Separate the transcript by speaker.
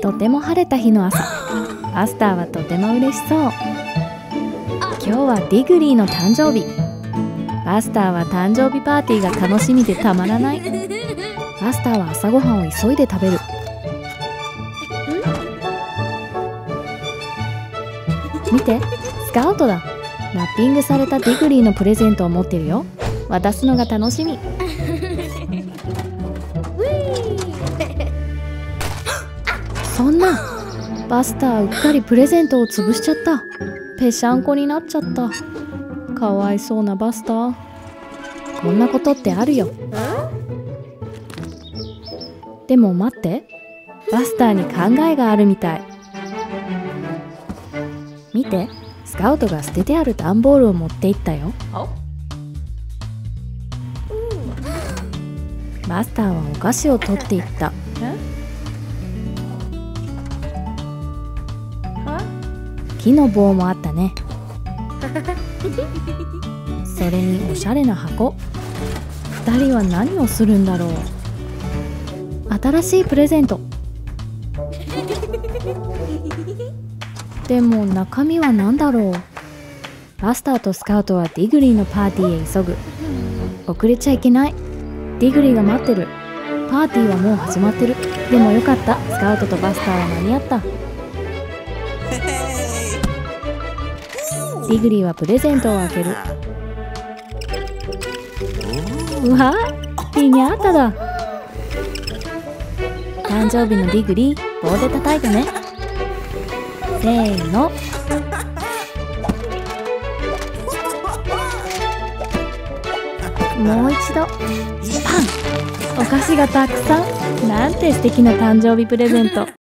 Speaker 1: とても晴れた日の朝。バスターはとても嬉しそう。今日はディグリーの誕生日。バスターは誕生日パーティーが楽しみでたまらない。バスターは朝ごはんを急いで食べる。見てスカウトだ。ラッピングされたディグリーのプレゼントを持ってるよ。渡すのが楽しみ。そんなバスターうっかりプレゼントを潰しちゃった。ぺしゃんこになっちゃった。かわいそうなバスター。こんなことってあるよ。でも待って。バスターに考えがあるみたい。見て。スカウトが捨ててある段ボールを持っていったよ。バスターはお菓子を取っていった。木の棒もあったね。それにおしゃれな箱。2人は何をするんだろう。新しいプレゼント。でも中身は何だろう。バスターとスカウトはディグリーのパーティーへ急ぐ。遅れちゃいけない。ディグリーが待ってる。パーティーはもう始まってる。でもよかった。スカウトとバスターは間に合ったディグリーはプレゼントを開ける。うわピニャータだ。誕生日のディグリー棒で叩いてね。せーの。もう一度。パン。お菓子がたくさん。なんて素敵な誕生日プレゼント